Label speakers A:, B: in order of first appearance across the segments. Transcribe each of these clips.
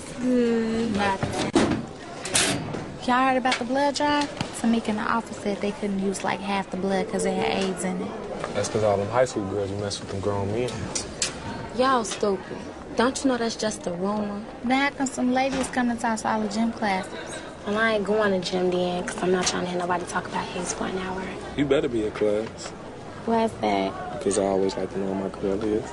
A: Hey, y'all, good?
B: Nothing. Y'all heard about the blood drive? Tamika in the office said they couldn't use like half the blood because it had AIDS in it.
C: That's because all them high school girls, you mess with them grown men.
A: Y'all stupid. Don't you know that's just a rumor?
B: Then how come some ladies come to toss all the gym classes?
A: Well, I ain't going to gym then because I'm not trying to hear nobody talk about his for an hour.
C: You better be in class.
A: Where's that?
C: Because I always like to know where my girl is.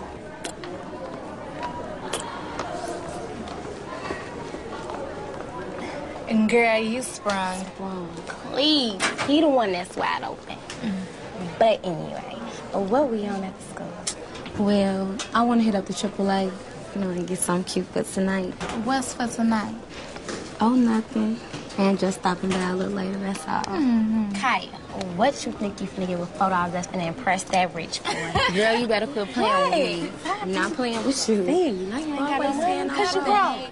B: Girl, you sprung.
A: Please. He the one that's wide open. Mm-hmm. But anyway, what we on at the school? Well, I want to hit up the AAA, you know, and get something cute for tonight.
B: What's for tonight?
A: Oh, nothing. And just stopping by a little later, that's all. Mm-hmm. Kaya, what you think you finna get with photos that's finna impress that rich boy? Girl, you better quit playing with me. I'm not playing with you. Damn, you know you ain't got no money
B: Cause you broke.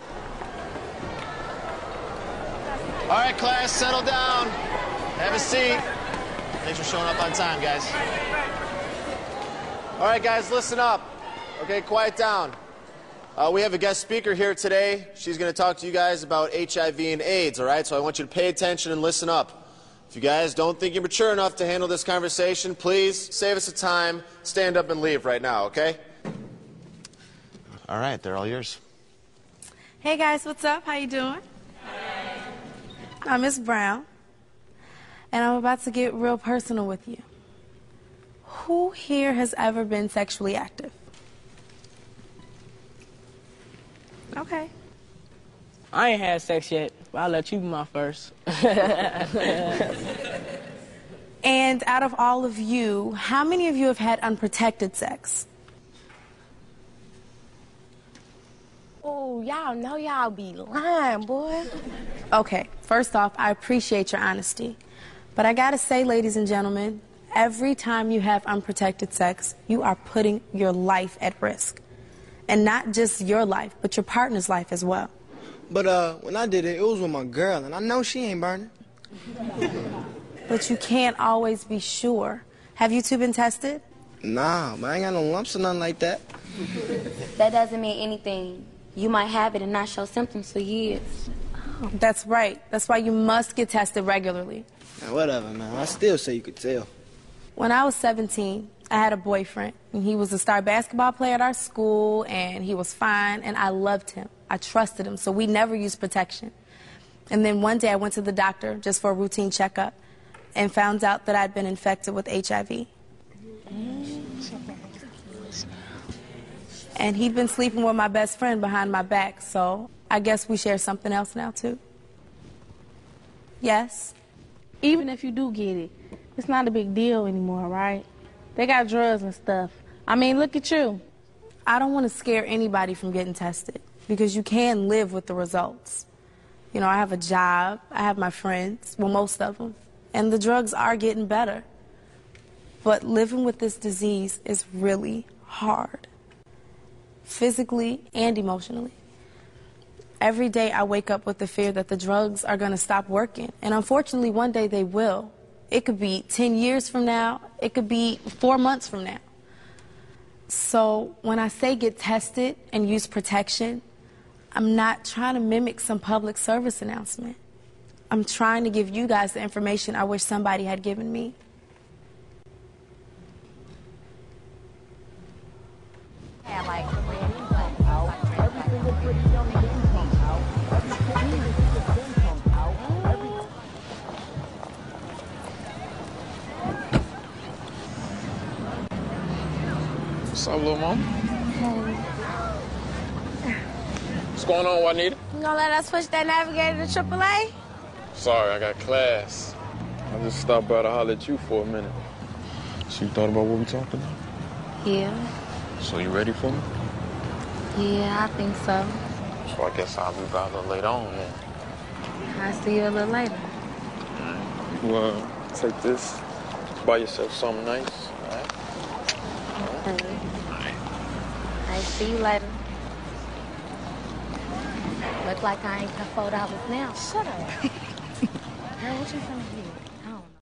D: All right, class, settle down. Have a seat. Thanks for showing up on time, guys. All right, guys, listen up. Okay, quiet down. Uh, we have a guest speaker here today. She's going to talk to you guys about HIV and AIDS, all right? So I want you to pay attention and listen up. If you guys don't think you're mature enough to handle this conversation, please save us the time, stand up and leave right now, okay? All right, they're all yours.
E: Hey guys, what's up? How you doing? I'm Miss Brown, and I'm about to get real personal with you. Who here has ever been sexually active? Okay.
F: I ain't had sex yet, but I'll let you be my first.
E: And out of all of you, how many of you have had unprotected sex?
A: Oh, y'all know y'all be lying, boy.
E: Okay, first off, I appreciate your honesty. But I gotta say, ladies and gentlemen, every time you have unprotected sex, you are putting your life at risk. And not just your life, but your partner's life as well.
G: But uh, when I did it, it was with my girl, and I know she ain't burning.
E: But you can't always be sure. Have you two been tested?
G: Nah, but I ain't got no lumps or nothing like that.
A: That doesn't mean anything. You might have it and not show symptoms for years.
E: That's right. That's why you must get tested regularly.
G: Now, whatever, man. I still say you could tell.
E: When I was 17, I had a boyfriend, and he was a star basketball player at our school, and he was fine, and I loved him. I trusted him, so we never used protection. And then one day I went to the doctor just for a routine checkup and found out that I'd been infected with HIV. And he'd been sleeping with my best friend behind my back, so I guess we share something else now, too. Yes?
H: even if you do get it, it's not a big deal anymore, right? They got drugs and stuff. I mean, look at you.
E: I don't want to scare anybody from getting tested because you can live with the results. You know, I have a job, I have my friends, well, most of them, and the drugs are getting better. But living with this disease is really hard, physically and emotionally. Every day I wake up with the fear that the drugs are going to stop working. And unfortunately, one day they will. It could be 10 years from now, it could be four months from now. So when I say get tested and use protection, I'm not trying to mimic some public service announcement. I'm trying to give you guys the information I wish somebody had given me.
C: What's up, little mom? What's going on, Juanita?
A: You gonna let us push that navigator to AAA?
C: Sorry, I got class. I just stopped by to holler at you for a minute. So you thought about what we talked about?
A: Yeah,
C: So you ready for me?
A: yeah, I think so.
C: So I guess I'll be by a little later on then.
A: I'll see you a little later.
C: Well, take this. Buy yourself something nice. All right?
A: Okay. I see you later. Look like I ain't got four dollars now. Shut up. Girl, what you finna get?